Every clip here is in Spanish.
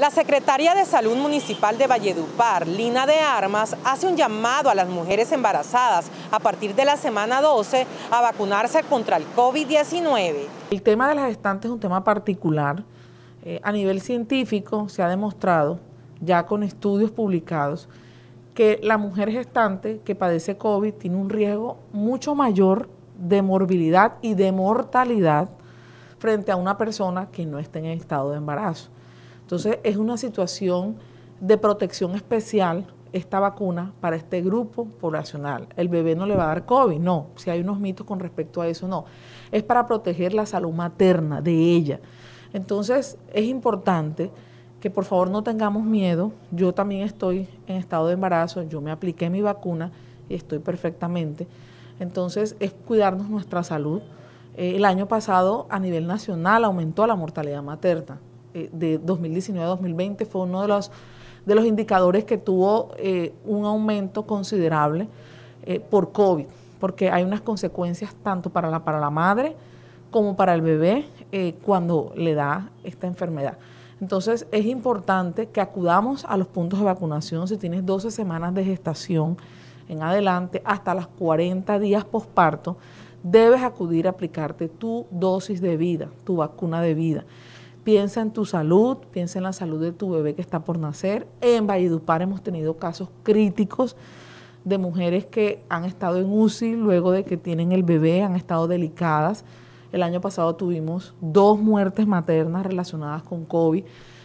La Secretaría de Salud Municipal de Valledupar, Lina de Armas, hace un llamado a las mujeres embarazadas a partir de la semana 12 a vacunarse contra el COVID-19. El tema de las gestantes es un tema particular. Eh, a nivel científico se ha demostrado, ya con estudios publicados, que la mujer gestante que padece COVID tiene un riesgo mucho mayor de morbilidad y de mortalidad frente a una persona que no esté en estado de embarazo. Entonces es una situación de protección especial esta vacuna para este grupo poblacional. El bebé no le va a dar COVID, no. Si hay unos mitos con respecto a eso, no. Es para proteger la salud materna de ella. Entonces es importante que por favor no tengamos miedo. Yo también estoy en estado de embarazo, yo me apliqué mi vacuna y estoy perfectamente. Entonces es cuidarnos nuestra salud. Eh, el año pasado a nivel nacional aumentó la mortalidad materna. Eh, de 2019 a 2020 fue uno de los, de los indicadores que tuvo eh, un aumento considerable eh, por COVID, porque hay unas consecuencias tanto para la, para la madre como para el bebé cuando le da esta enfermedad. Entonces es importante que acudamos a los puntos de vacunación si tienes 12 semanas de gestación en adelante hasta las 40 días posparto, debes acudir a aplicarte tu dosis de vida, tu vacuna de vida. Piensa en tu salud, piensa en la salud de tu bebé que está por nacer. En Valledupar hemos tenido casos críticos de mujeres que han estado en UCI luego de que tienen el bebé, han estado delicadas. El año pasado tuvimos dos muertes maternas relacionadas con COVID,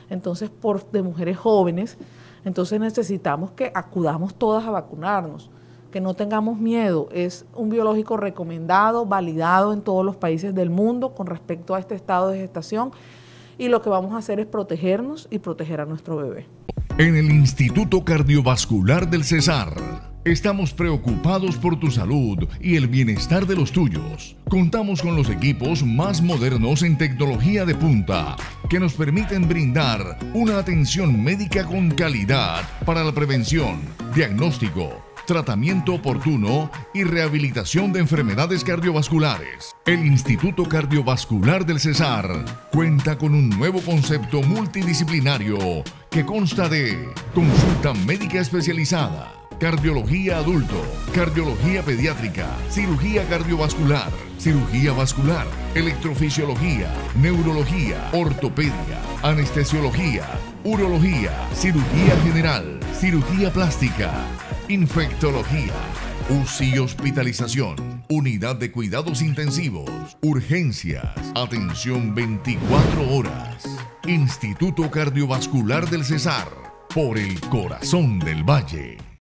entonces por, de mujeres jóvenes. Entonces necesitamos que acudamos todas a vacunarnos, que no tengamos miedo. Es un biológico recomendado, validado en todos los países del mundo con respecto a este estado de gestación y lo que vamos a hacer es protegernos y proteger a nuestro bebé. En el Instituto Cardiovascular del Cesar. Estamos preocupados por tu salud y el bienestar de los tuyos. Contamos con los equipos más modernos en tecnología de punta que nos permiten brindar una atención médica con calidad para la prevención, diagnóstico, tratamiento oportuno y rehabilitación de enfermedades cardiovasculares. El Instituto Cardiovascular del Cesar cuenta con un nuevo concepto multidisciplinario que consta de consulta médica especializada, cardiología adulto, cardiología pediátrica, cirugía cardiovascular, cirugía vascular, electrofisiología, neurología, ortopedia, anestesiología, urología, cirugía general, cirugía plástica, infectología, UCI hospitalización, unidad de cuidados intensivos, urgencias, atención 24 horas. Instituto Cardiovascular del Cesar, por el corazón del valle.